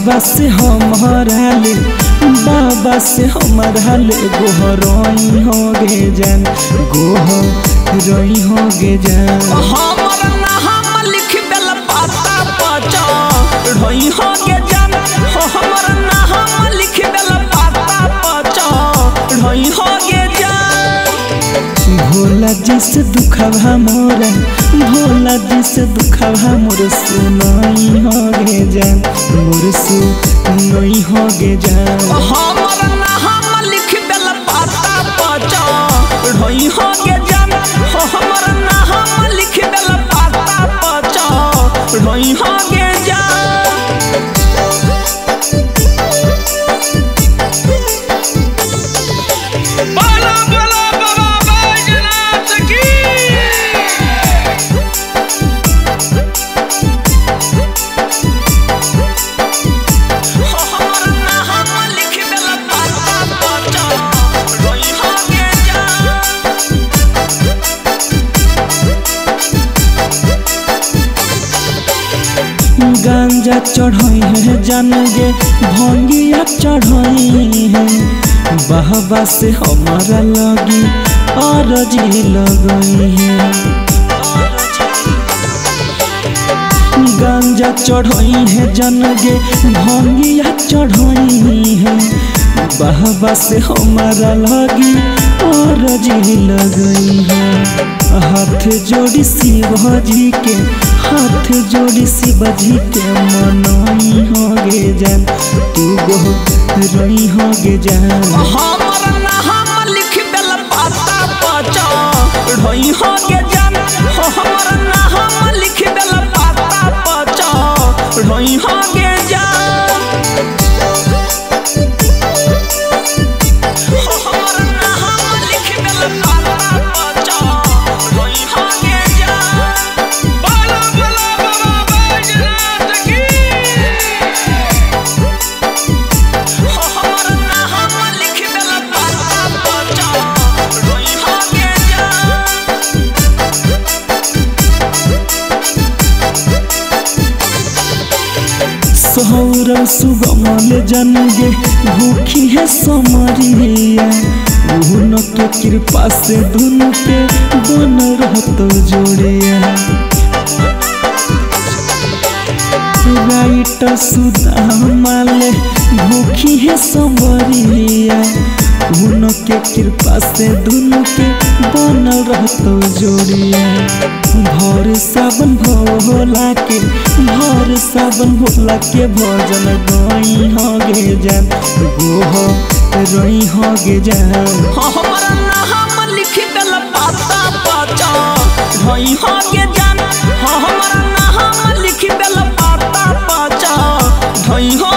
बाबा से हमारा ले बाबा से हमारा ले गोहरई हो गे जान गोहरई हो गे जान। हमर नाम लिख बेल पाता पचा ढोई हो गे जान हमर नाम लिख बेल पाता पचा ढोई हो गे जान। भोला जी से दुखवा मोर भोला जी से दुखवा मोर सुनाई हो गे जान, मोर सुनाई हो गे जान। चढ़ाई है जान गे भंगिया चढ़ाई है। बाबा से हमारा लगी और जी लगई है। गांजा चढ़ाई है जन गे भंगिया चढ़ाई है। बाबा से हमारा लगी और जी लगई है। हाथ जोड़ी शिव जी के हाथ जोड़ी सी बजी के हो गे जान तू गो हो गे जान। सौर सुगमल जन गे भूखी है समरिया। न के कृपा से धुन पे बन रहत जोड़िया। राइट सुदामाले भूखी है समरिया। के कृपा से दुनु के बन रहत जोड़िया भर सावन भोला के, भर सावन भोला के भजन गई हो जान गोह रही हो जान हमर नाम लिख पाता पचा